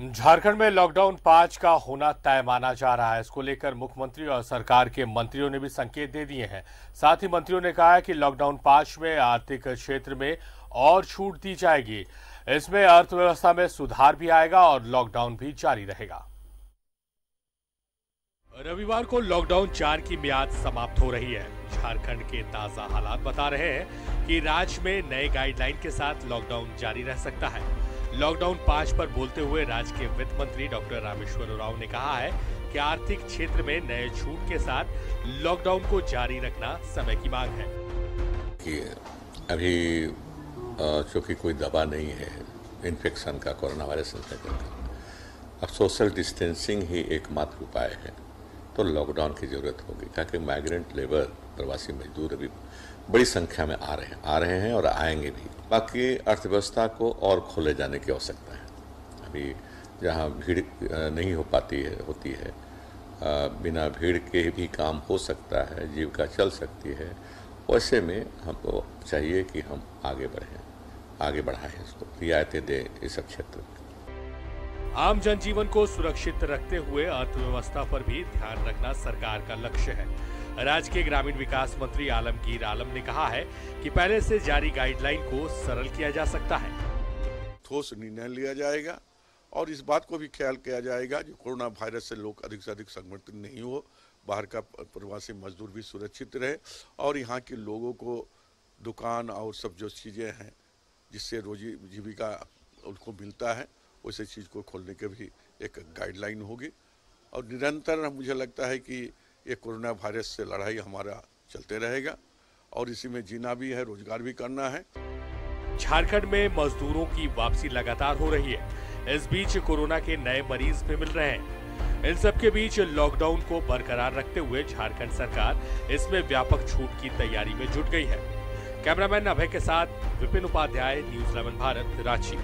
झारखंड में लॉकडाउन पाँच का होना तय माना जा रहा है। इसको लेकर मुख्यमंत्री और सरकार के मंत्रियों ने भी संकेत दे दिए हैं। साथ ही मंत्रियों ने कहा है कि लॉकडाउन पाँच में आर्थिक क्षेत्र में और छूट दी जाएगी। इसमें अर्थव्यवस्था में सुधार भी आएगा और लॉकडाउन भी जारी रहेगा। रविवार को लॉकडाउन चार की म्याद समाप्त हो रही है। झारखंड के ताज़ा हालात बता रहे हैं कि राज्य में नए गाइडलाइन के साथ लॉकडाउन जारी रह सकता है। लॉकडाउन पाँच पर बोलते हुए राज्य के वित्त मंत्री डॉक्टर रामेश्वर उरांव ने कहा है कि आर्थिक क्षेत्र में नए छूट के साथ लॉकडाउन को जारी रखना समय की मांग है। अभी चूँकि कोई दवा नहीं है इन्फेक्शन का कोरोना वायरस इन्फेक्शन का, अब सोशल डिस्टेंसिंग ही एकमात्र उपाय है। तो लॉकडाउन की ज़रूरत होगी, ताकि माइग्रेंट लेबर प्रवासी मजदूर अभी बड़ी संख्या में आ रहे हैं, आ रहे हैं और आएँगे भी। बाकी अर्थव्यवस्था को और खोले जाने की आवश्यकता है। अभी जहाँ भीड़ नहीं हो पाती है, होती है बिना भीड़ के भी काम हो सकता है, जीविका चल सकती है, वैसे में हमको चाहिए कि हम आगे बढ़ें, आगे बढ़ाएँ इसको, रियायतें दें इस सब क्षेत्र में। आम जनजीवन को सुरक्षित रखते हुए अर्थव्यवस्था पर भी ध्यान रखना सरकार का लक्ष्य है। राज्य के ग्रामीण विकास मंत्री आलमगीर आलम ने कहा है कि पहले से जारी गाइडलाइन को सरल किया जा सकता है। ठोस निर्णय लिया जाएगा और इस बात को भी ख्याल किया जाएगा जो कोरोना वायरस से लोग अधिक से अधिक संक्रमित नहीं हो, बाहर का प्रवासी मजदूर भी सुरक्षित रहे और यहाँ के लोगों को दुकान और सब जो चीज़ें हैं, जिससे रोजी जीविका उनको मिलता है वैसे चीज़ को खोलने के भी एक गाइडलाइन होगी। और निरंतर मुझे लगता है कि ये कोरोना वायरस से लड़ाई हमारा चलते रहेगा और इसी में जीना भी है, रोज़गार भी करना है। झारखंड में मजदूरों की वापसी लगातार हो रही है। इस बीच कोरोना के नए मरीज़ भी मिल रहे हैं। इन सबके बीच लॉकडाउन को बरकरार रखते हुए झारखंड सरकार इसमें व्यापक छूट की तैयारी में जुट गई है। कैमरामैन अभय के साथ विपिन उपाध्याय, न्यूज़ इलेवन भारत, रांची।